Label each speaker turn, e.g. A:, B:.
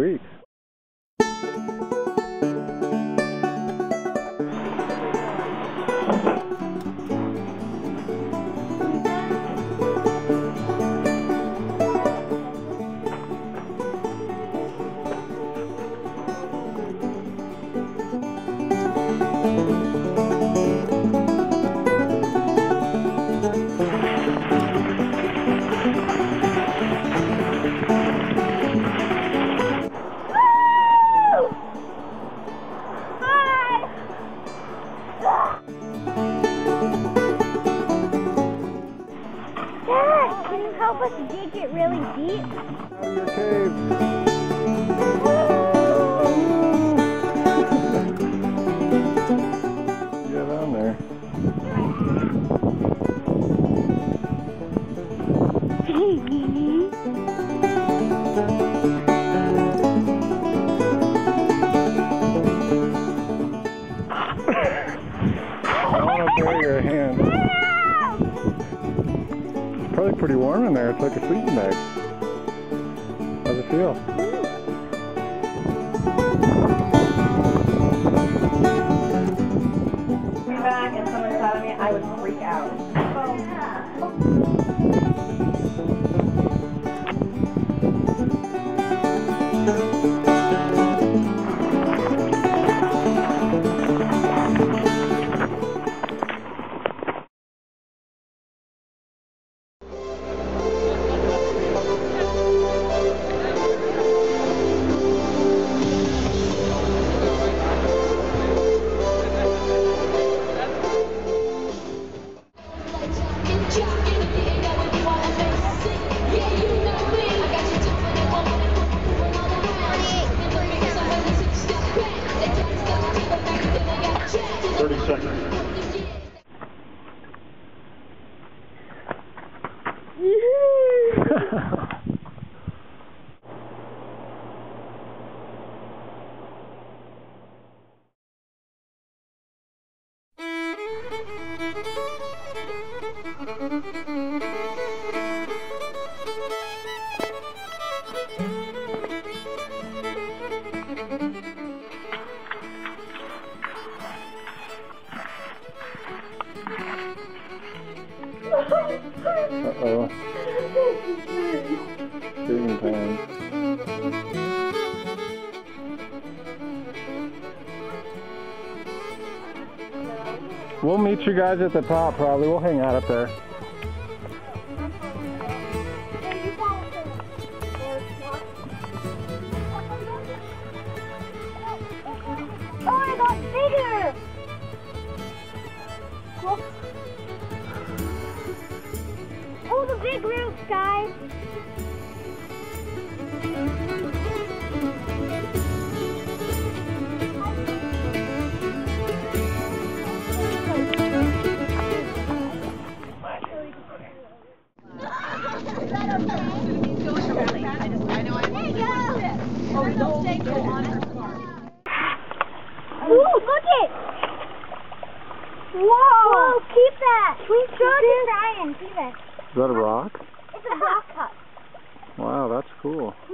A: Sweet.
B: Help us dig it really deep?
A: Out your cave. Get on there. I want to bury your hand. Probably pretty warm in there. It's like a sleeping bag. How's it feel?
C: back and someone on me, I would freak out.
D: Sir. Thank you.
A: Uh-oh. Shaving time. We'll meet you guys at the top probably. We'll hang out up there.
B: Oh, it got bigger! Oh, big roof, guys! Ooh, look it! Whoa! Whoa, keep that! To Brian? See that?
A: Is that a rock?
B: It's a rock cut.
A: Wow, that's cool.
B: Can you please?